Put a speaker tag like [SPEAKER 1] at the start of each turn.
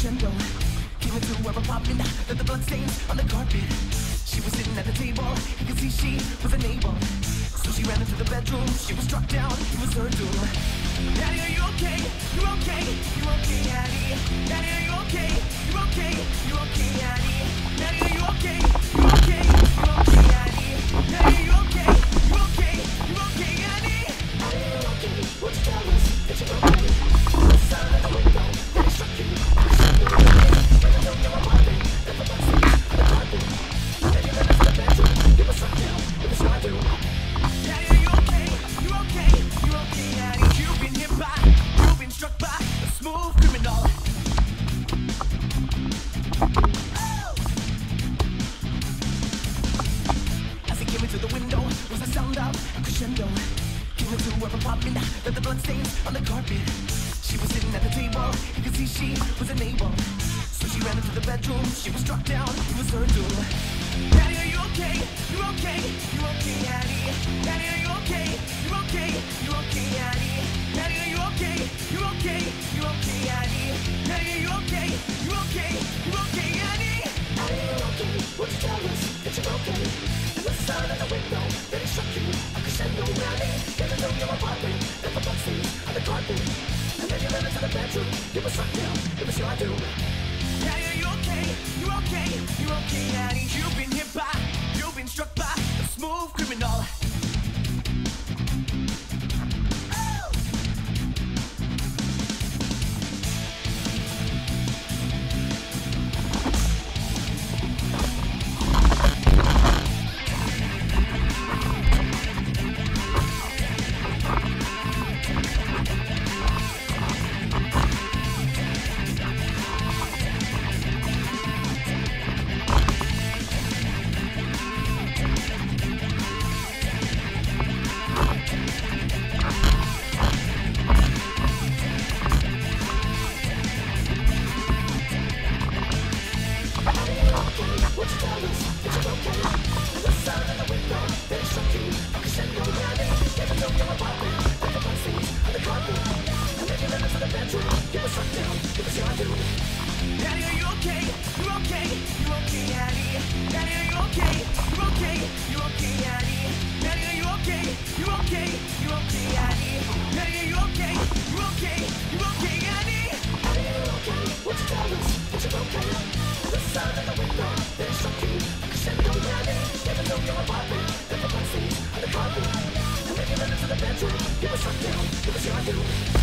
[SPEAKER 1] crescendo. Came into her apartment, left the bloodstains on the carpet. She was sitting at the table, he could see she was unable. So she ran into the bedroom, she was struck down, it was her doom. Daddy, are you okay? You okay? You okay, Daddy? Daddy, are you okay? You okay? Crescendo. Came into her apartment, left the bloodstains on the carpet. She was sitting at the table, he could see she was unable. So she ran into the bedroom, she was struck down, it was her doom. Daddy, are you okay? You okay? You okay, Daddy? Daddy, are you okay? You okay? You okay, Daddy? Daddy, are you okay? You okay? You okay, Daddy? Daddy, are you okay? You okay? You okay, Daddy? Daddy, are you okay? Won't you tell us that you're okay? And the sound of the window Your apartment, that the bloodstains on the carpet. And then you ran into the bedroom, you were struck down, it was your doom. Daddy, are you okay? You okay? You okay, Daddy? You okay, Addy? Okay, what's your apartment,